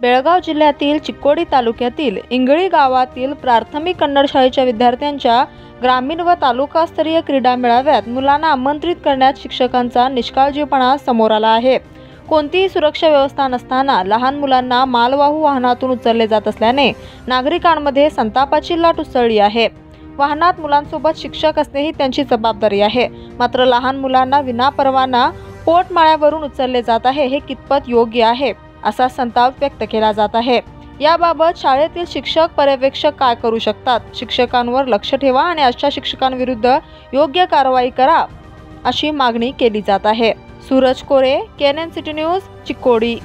बेळगाव जिल्ह्यातील चिक्कोडी तालुक्यातील इंगळी गावातील प्राथमिक कन्नड शाळेच्या विद्यार्थ्यांच्या ग्रामीण व तालुकास्तरीय क्रीडा मेळाव्यात मुलांना आमंत्रित करण्यात शिक्षकांचा निष्काळजीपणा समोर आला आहे. कोणतीही सुरक्षा व्यवस्था नसताना लहान मुलांना मालवाहू वाहनातून उचलले जात असल्याने नागरिकांमध्ये संतापाची लाट उसळली आहे. वाहनात मुलांसोबत शिक्षक असणे ही त्यांची जबाबदारी आहे. मात्र लहान मुलांना विनापरवाना पोटमाळ्यावरून उचलले जात आहे हे कितपत योग्य आहे? असा संताप व्यक्त केला जात आहे. याबाबत शाळेतील शिक्षक पर्यवेक्षक काय करू शकतात? शिक्षकांवर लक्ष ठेवा आणि अशा शिक्षकांविरुद्ध योग्य कारवाई करा अशी मागणी केली जात आहे. सूरज कोरे केन एन सिटी न्यूज चिक्कोडी